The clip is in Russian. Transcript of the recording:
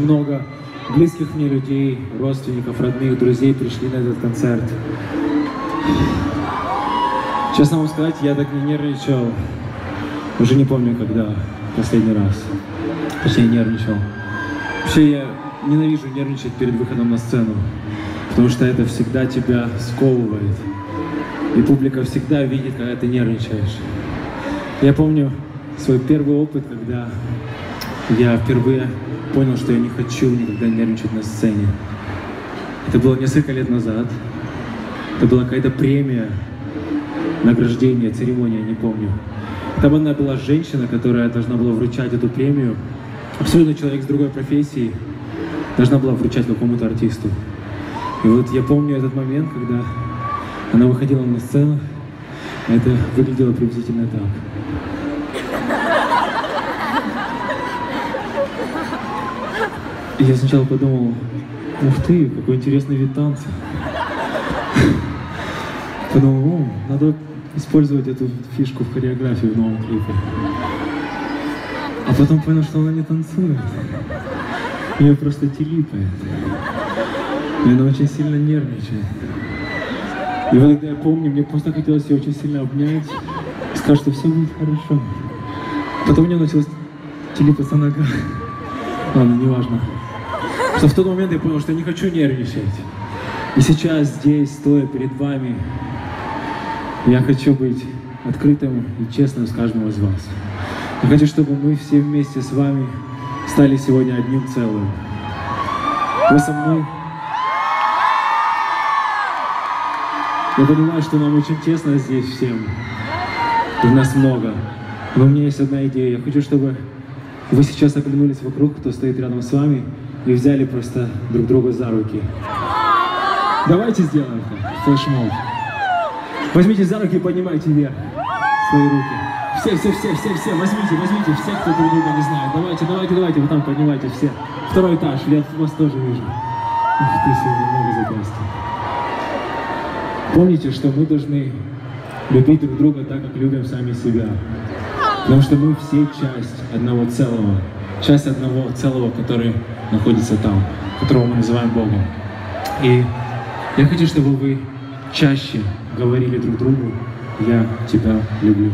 много близких мне людей, родственников, родных, друзей пришли на этот концерт. Честно вам сказать, я так не нервничал. Уже не помню, когда последний раз. Точнее, нервничал. Вообще, я ненавижу нервничать перед выходом на сцену, потому что это всегда тебя сковывает. И публика всегда видит, когда ты нервничаешь. Я помню свой первый опыт, когда я впервые понял, что я не хочу никогда нервничать на сцене. Это было несколько лет назад. Это была какая-то премия, награждение, церемония, не помню. Там одна была женщина, которая должна была вручать эту премию. Абсолютно человек с другой профессией должна была вручать какому-то артисту. И вот я помню этот момент, когда она выходила на сцену, это выглядело приблизительно так. Я сначала подумал, ух ты, какой интересный вид танца. Подумал, о, надо использовать эту фишку в хореографии в новом клипе. А потом понял, что она не танцует. Ее просто телипает. И она очень сильно нервничает. И вот тогда я помню, мне просто хотелось ее очень сильно обнять сказать, что все будет хорошо. Потом у меня началась телепаться нога. Ладно, неважно. Что в тот момент я понял, что я не хочу нервничать. И сейчас здесь, стоя перед вами, я хочу быть открытым и честным с каждым из вас. Я хочу, чтобы мы все вместе с вами стали сегодня одним целым. Вы со мной? Я понимаю, что нам очень тесно здесь всем. И нас много. Но у меня есть одна идея. Я хочу, чтобы вы сейчас оглянулись вокруг, кто стоит рядом с вами, и взяли просто друг друга за руки. Давайте сделаем это. Флешмоб. Возьмите за руки и поднимайте вверх свои руки. Все, все, все, все, все, возьмите, возьмите, все, кто друг друга не знает. Давайте, давайте, давайте, вы там поднимайте все. Второй этаж, я вас тоже вижу. Ух ты, сегодня много запястья. Помните, что мы должны любить друг друга так, как любим сами себя. Потому что мы все часть одного целого. Часть одного целого, который находится там, которого мы называем Богом. И я хочу, чтобы вы чаще говорили друг другу «Я тебя люблю».